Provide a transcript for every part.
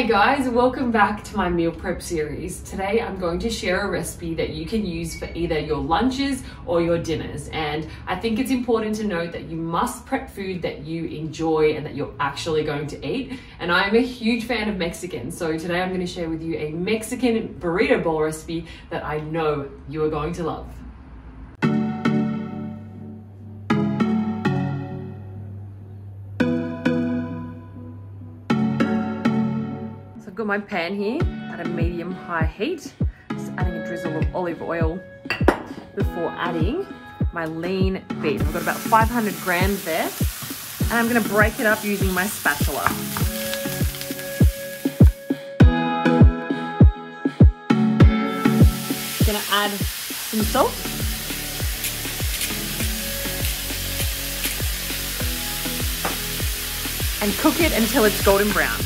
Hey guys, welcome back to my meal prep series. Today I'm going to share a recipe that you can use for either your lunches or your dinners. And I think it's important to note that you must prep food that you enjoy and that you're actually going to eat. And I'm a huge fan of Mexican, so today I'm going to share with you a Mexican burrito bowl recipe that I know you are going to love. Got my pan here at a medium high heat. Just adding a drizzle of olive oil before adding my lean beef. I've got about 500 grams there. And I'm gonna break it up using my spatula. Gonna add some salt. And cook it until it's golden brown.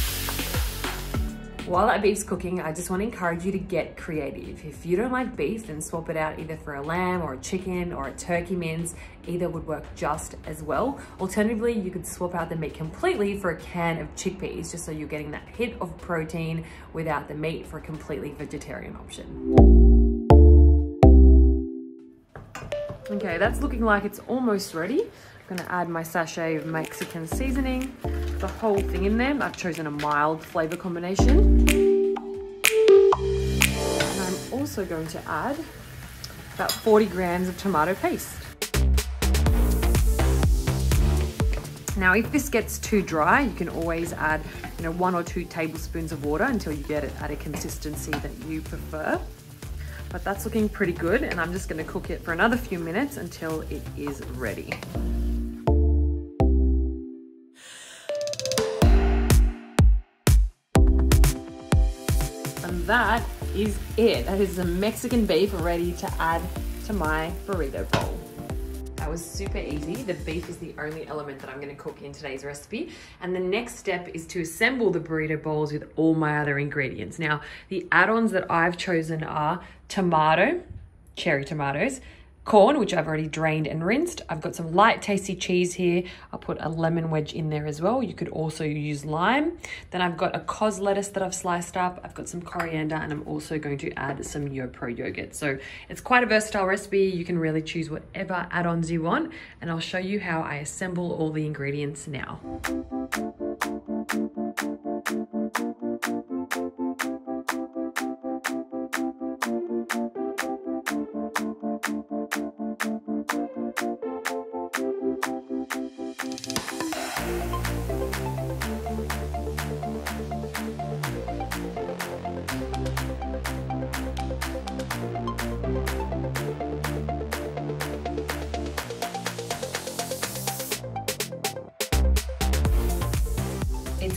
While that beef's cooking, I just want to encourage you to get creative. If you don't like beef, then swap it out either for a lamb or a chicken or a turkey mince. Either would work just as well. Alternatively, you could swap out the meat completely for a can of chickpeas, just so you're getting that hit of protein without the meat for a completely vegetarian option. Okay, that's looking like it's almost ready. I'm gonna add my sachet of Mexican seasoning the whole thing in there. I've chosen a mild flavor combination. And I'm also going to add about 40 grams of tomato paste. Now, if this gets too dry, you can always add, you know, one or two tablespoons of water until you get it at a consistency that you prefer. But that's looking pretty good, and I'm just gonna cook it for another few minutes until it is ready. And that is it. That is the Mexican beef ready to add to my burrito bowl. That was super easy. The beef is the only element that I'm gonna cook in today's recipe. And the next step is to assemble the burrito bowls with all my other ingredients. Now, the add-ons that I've chosen are tomato, cherry tomatoes, corn, which I've already drained and rinsed. I've got some light tasty cheese here. I'll put a lemon wedge in there as well. You could also use lime. Then I've got a cos lettuce that I've sliced up. I've got some coriander and I'm also going to add some YoPro yogurt. So it's quite a versatile recipe. You can really choose whatever add-ons you want and I'll show you how I assemble all the ingredients now.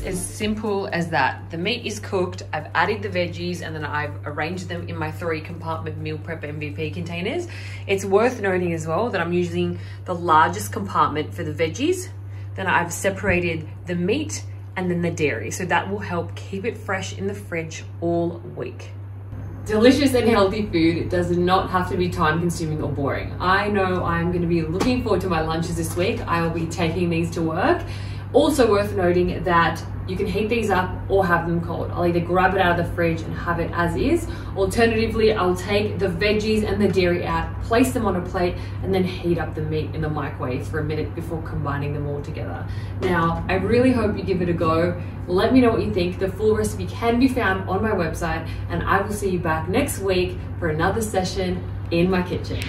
As simple as that. The meat is cooked, I've added the veggies, and then I've arranged them in my three compartment meal prep MVP containers. It's worth noting as well that I'm using the largest compartment for the veggies. Then I've separated the meat and then the dairy. So that will help keep it fresh in the fridge all week. Delicious and healthy food does not have to be time consuming or boring. I know I'm gonna be looking forward to my lunches this week. I will be taking these to work also worth noting that you can heat these up or have them cold. I'll either grab it out of the fridge and have it as is. Alternatively, I'll take the veggies and the dairy out, place them on a plate, and then heat up the meat in the microwave for a minute before combining them all together. Now, I really hope you give it a go. Let me know what you think. The full recipe can be found on my website, and I will see you back next week for another session in my kitchen.